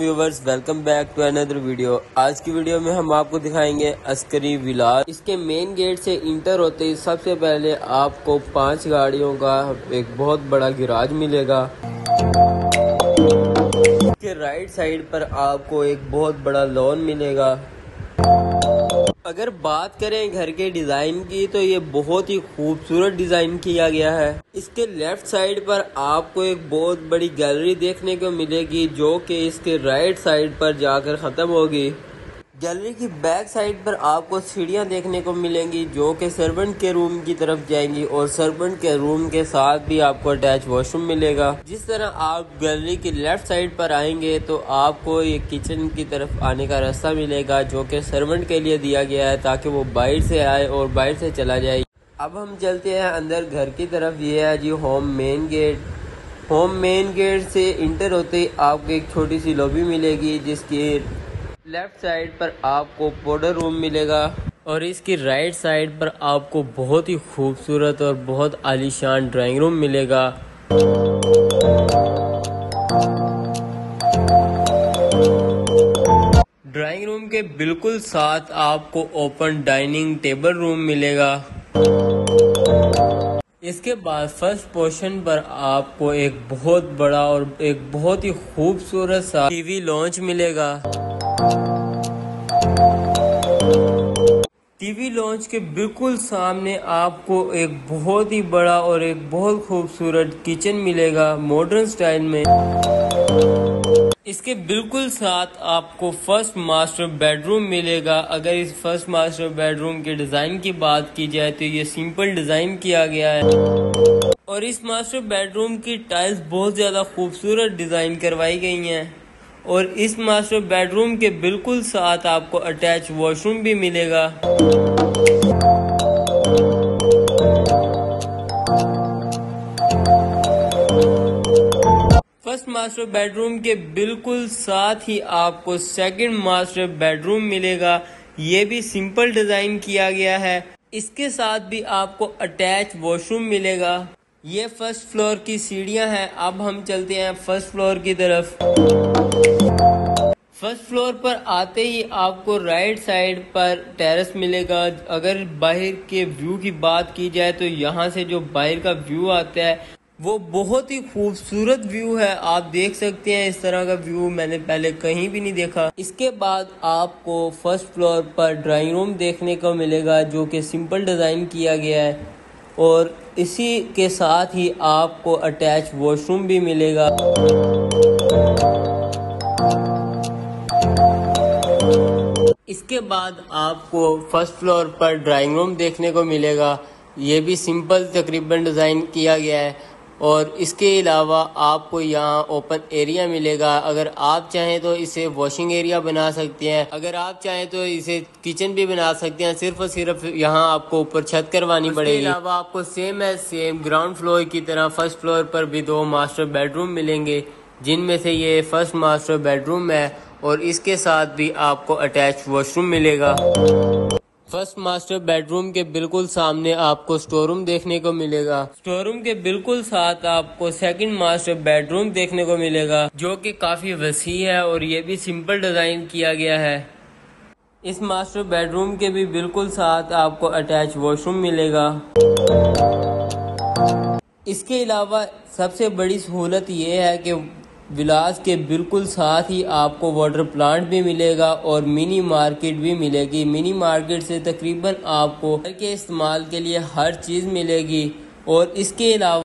Viewers, welcome back to another video. आज की video में हम आपको दिखाएँगे अस्करी विलास इसके मेन गेट से इंटर होते ही सबसे पहले आपको पाँच गाड़ियों का एक बहुत बड़ा गिराज मिलेगा। इसके राइट साइड पर आपको एक बहुत बड़ा लॉन मिलेगा। अगर बात करें घर के डिज़ाइन की तो ये बहुत ही खूबसूरत डिज़ाइन किया गया है। इसके लेफ़्ट साइड पर आपको एक बहुत बड़ी गैलरी देखने को मिलेगी, जो कि इसके राइट साइड पर जाकर खत्म होगी। गैलरी की बैक साइड पर आपको सीढ़ियाँ देखने को मिलेंगी, जो कि सर्वेंट के रूम की तरफ़ जाएँगी और सर्वेंट के रूम के साथ भी आपको अटैच वॉशरूम मिलेगा। जिस तरह आप गैलरी की लेफ़्ट साइड पर आएँगे तो आपको ये किचन की तरफ़ आने का रास्ता मिलेगा, जो कि सर्वेंट के लिए दिया गया है, ताकि वो बाहर से आए और बाहर से चला जाए। अब हम चलते हैं अंदर घर की तरफ़। ये है जी home main gate home main gate से इंटर होते ही आपको एक छोटी सी लॉबी मिलेगी, जिसकी लेफ़्ट साइड पर आपको पाउडर रूम मिलेगा और इसकी राइट साइड पर आपको बहुत ही खूबसूरत और बहुत आलीशान ड्राइंग रूम मिलेगा। ड्राइंग रूम के बिल्कुल साथ आपको ओपन डाइनिंग टेबल रूम मिलेगा। इसके बाद फ़र्स्ट पोर्शन पर आपको एक बहुत बड़ा और एक बहुत ही खूबसूरत सा टीवी लॉन्च मिलेगा। टीवी लॉन्च के बिल्कुल सामने आपको एक बहुत ही बड़ा और एक बहुत खूबसूरत किचन मिलेगा मॉडर्न स्टाइल में। इसके बिल्कुल साथ आपको फ़र्स्ट मास्टर बेडरूम मिलेगा। अगर इस फ़र्स्ट मास्टर बेडरूम के डिज़ाइन की बात की जाए तो ये सिंपल डिज़ाइन किया गया है। और इस मास्टर बेडरूम की टाइल्स बहुत ज़्यादा खूबसूरत डिज़ाइन करवाई गई हैं। और इस मास्टर बेडरूम के बिल्कुल साथ आपको अटैच वॉशरूम भी मिलेगा। फ़र्स्ट मास्टर बेडरूम के बिल्कुल साथ ही आपको सेकंड मास्टर बेडरूम मिलेगा। ये भी सिंपल डिज़ाइन किया गया है। इसके साथ भी आपको अटैच वॉशरूम मिलेगा। ये फ़र्स्ट फ्लोर की सीढ़ियाँ हैं, अब हम चलते हैं फ़र्स्ट फ्लोर की तरफ़। फ़र्स्ट फ्लोर पर आते ही आपको राइट साइड पर टेरेस मिलेगा। अगर बाहर के व्यू की बात की जाए तो यहाँ से जो बाहर का व्यू आता है, वो बहुत ही खूबसूरत व्यू है। आप देख सकते हैं इस तरह का व्यू मैंने पहले कहीं भी नहीं देखा। इसके बाद आपको फ़र्स्ट फ्लोर पर ड्राइंग रूम देखने को मिलेगा, जो कि सिंपल डिज़ाइन किया गया है। और इसी के साथ ही आपको अटैच वॉशरूम भी मिलेगा। इसके बाद आपको फ़र्स्ट फ्लोर पर ड्राइंग रूम देखने को मिलेगा। ये भी सिंपल तकरीबन डिज़ाइन किया गया है। और इसके अलावा आपको यहाँ ओपन एरिया मिलेगा। अगर आप चाहें तो इसे वॉशिंग एरिया बना सकते हैं। अगर आप चाहें तो इसे किचन भी बना सकते हैं। सिर्फ़ और सिर्फ़ यहाँ आपको ऊपर छत करवानी पड़ेगी। अलावा आपको सेम है सेम ग्राउंड फ्लोर की तरह फ़र्स्ट फ्लोर पर भी दो मास्टर बेडरूम मिलेंगे जिनमें से ये फ़र्स्ट मास्टर बेडरूम है और इसके साथ भी आपको अटैच वॉशरूम मिलेगा। फ़र्स्ट मास्टर बेडरूम के बिल्कुल सामने आपको स्टोर रूम देखने को मिलेगा। स्टोर रूम के बिल्कुल साथ आपको सेकंड मास्टर बेडरूम देखने को मिलेगा, जो कि काफ़ी वसी है और ये भी सिंपल डिज़ाइन किया गया है। इस मास्टर बेडरूम के भी बिल्कुल साथ आपको अटैच वॉशरूम मिलेगा। इसके अलावा सबसे बड़ी सहूलत ये है कि विलास के बिल्कुल साथ ही आपको वाटर प्लांट भी मिलेगा और मिनी मार्केट भी मिलेगी। मिनी मार्केट से तकरीबन आपको घर के इस्तेमाल के लिए हर चीज़ मिलेगी। और इसके अलावा